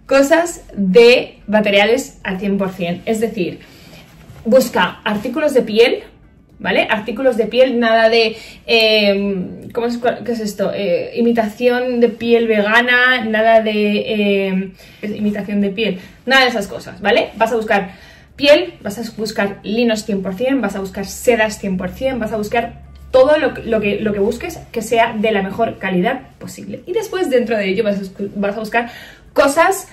cosas de materiales al 100%. Es decir, busca artículos de piel, ¿vale? Artículos de piel, nada de... Eh, ¿Cómo es, qué es esto? Eh, imitación de piel vegana, nada de... Eh, imitación de piel, nada de esas cosas, ¿vale? Vas a buscar piel, vas a buscar linos 100%, vas a buscar sedas 100%, vas a buscar todo lo, lo, que, lo que busques que sea de la mejor calidad posible. Y después dentro de ello vas a, vas a buscar cosas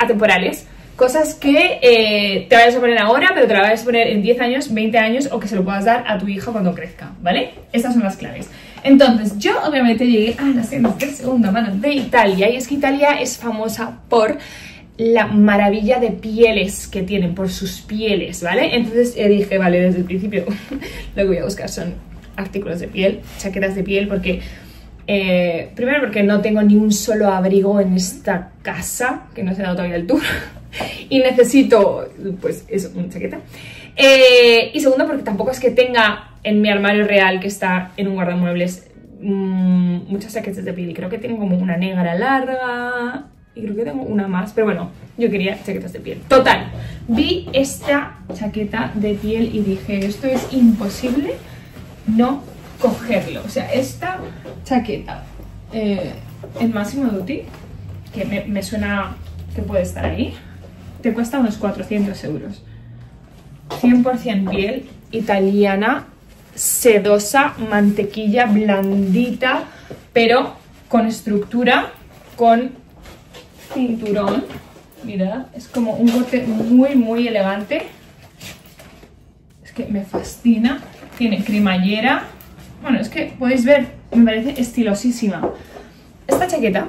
atemporales, cosas que eh, te vayas a poner ahora, pero te la vayas a poner en 10 años, 20 años o que se lo puedas dar a tu hija cuando crezca, ¿vale? Estas son las claves. Entonces, yo obviamente llegué a las tiendas de segunda mano de Italia y es que Italia es famosa por la maravilla de pieles que tienen, por sus pieles, ¿vale? Entonces eh, dije, vale, desde el principio lo que voy a buscar son artículos de piel, chaquetas de piel, porque Eh, primero porque no tengo ni un solo abrigo en esta casa, que no se ha dado todavía el tour, y necesito, pues, eso, una chaqueta. Eh, y segundo porque tampoco es que tenga en mi armario real, que está en un guardamuebles, mmm, muchas chaquetas de piel. Creo que tengo como una negra larga, y creo que tengo una más, pero bueno, yo quería chaquetas de piel. Total, vi esta chaqueta de piel y dije, esto es imposible no cogerlo. O sea, esta chaqueta eh, en Máximo Duty, que me suena que puede estar ahí, te cuesta unos 400 euros. 100% piel italiana, sedosa, mantequilla, blandita, pero con estructura, con cinturón. Mirad, es como un bote muy, muy elegante. Es que me fascina. Tiene cremallera. Bueno, es que podéis ver, me parece estilosísima. Esta chaqueta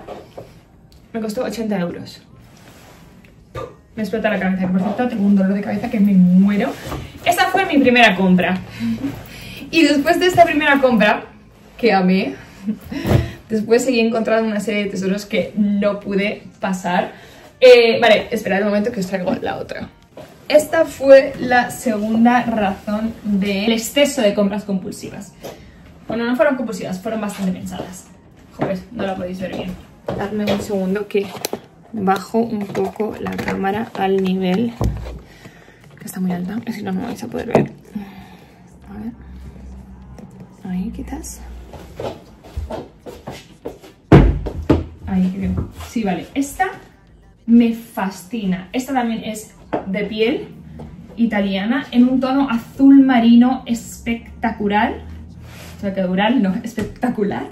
me costó 80 euros. Me explota la cabeza, por cierto tengo un dolor de cabeza que me muero. Esta fue mi primera compra. Y después de esta primera compra, que amé, después seguí encontrando una serie de tesoros que no pude pasar. Eh, vale, esperad un momento que os traigo la otra. Esta fue la segunda razón del exceso de compras compulsivas. Bueno, no fueron compulsivas, fueron bastante pensadas. Joder, no la podéis ver bien. Dadme un segundo que bajo un poco la cámara al nivel que está muy alta, así no me vais a poder ver. A ver. Ahí quizás. Ahí creo. Sí, vale. Esta me fascina. Esta también es de piel italiana en un tono azul marino espectacular. Espectacular, no, espectacular.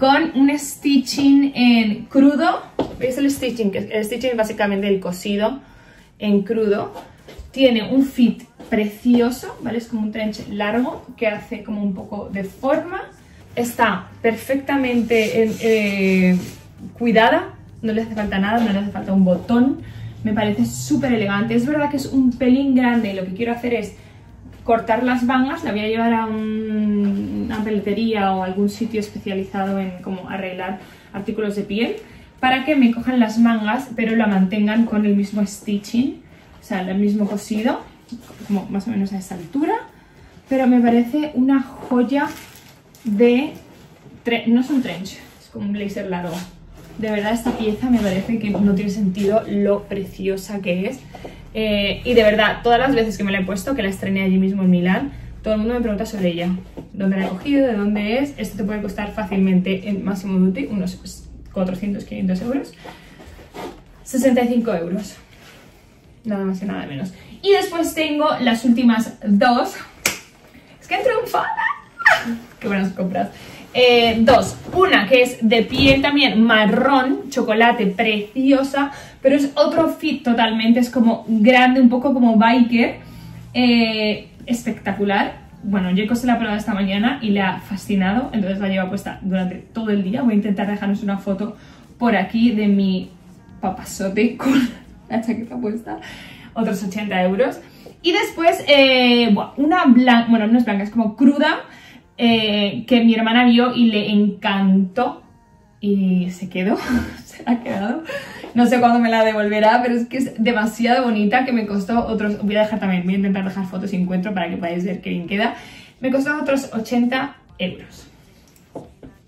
Con un stitching en crudo. ¿Veis el stitching? El stitching es básicamente el cosido en crudo. Tiene un fit precioso, ¿vale? Es como un trench largo que hace como un poco de forma. Está perfectamente eh, cuidada, no le hace falta nada, no le hace falta un botón. Me parece súper elegante. Es verdad que es un pelín grande y lo que quiero hacer es cortar las mangas. La voy a llevar a un, una peletería o algún sitio especializado en como arreglar artículos de piel para que me cojan las mangas pero la mantengan con el mismo stitching, o sea, el mismo cosido, como más o menos a esa altura. Pero me parece una joya de... No es un trench, es como un blazer largo. De verdad esta pieza me parece que no tiene sentido lo preciosa que es. Eh, y de verdad, todas las veces que me la he puesto, que la estrené allí mismo en Milán, todo el mundo me pregunta sobre ella. ¿Dónde la he cogido? ¿De dónde es? Esto te puede costar fácilmente en Máximo Duty unos 400, 500 euros. 65 euros. Nada más y nada menos. Y después tengo las últimas dos. Es que he triunfado. Qué buenas compras. Eh, dos, una que es de piel también marrón, chocolate, preciosa, pero es otro fit totalmente, es como grande, un poco como biker, eh, espectacular. Bueno, yo se la probado esta mañana y le ha fascinado, entonces la llevo puesta durante todo el día. Voy a intentar dejarnos una foto por aquí de mi papasote con la chaqueta puesta, otros 80 euros. Y después, eh, una blanca, bueno, no es blanca, es como cruda, eh, que mi hermana vio y le encantó y se quedó, se ha quedado. No sé cuándo me la devolverá, pero es que es demasiado bonita que me costó otros, voy a dejar también, voy a intentar dejar fotos si encuentro para que podáis ver qué bien queda. Me costó otros 80 euros.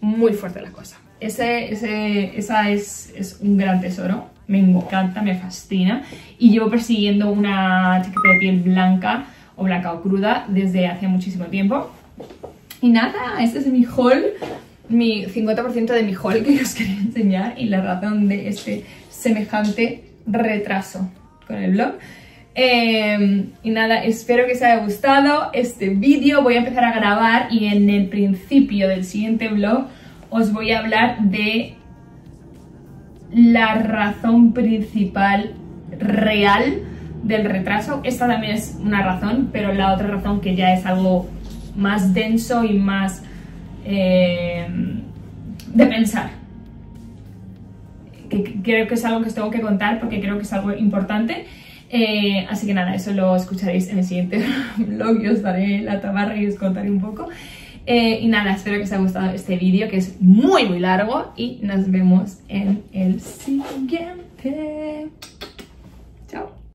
Muy fuerte la cosa. Ese, ese, esa es, es un gran tesoro, me encanta, me fascina y llevo persiguiendo una chaqueta de piel blanca o blanca o cruda desde hace muchísimo tiempo y nada, este es mi haul, mi 50% de mi haul que os quería enseñar y la razón de este semejante retraso con el blog. Eh, y nada, espero que os haya gustado este vídeo. Voy a empezar a grabar y en el principio del siguiente vlog os voy a hablar de la razón principal real del retraso. Esta también es una razón, pero la otra razón que ya es algo más denso y más eh, de pensar. Que, creo que es algo que os tengo que contar porque creo que es algo importante. Eh, así que nada, eso lo escucharéis en el siguiente vlog y os daré la tabarra y os contaré un poco. Eh, y nada, espero que os haya gustado este vídeo que es muy muy largo y nos vemos en el siguiente.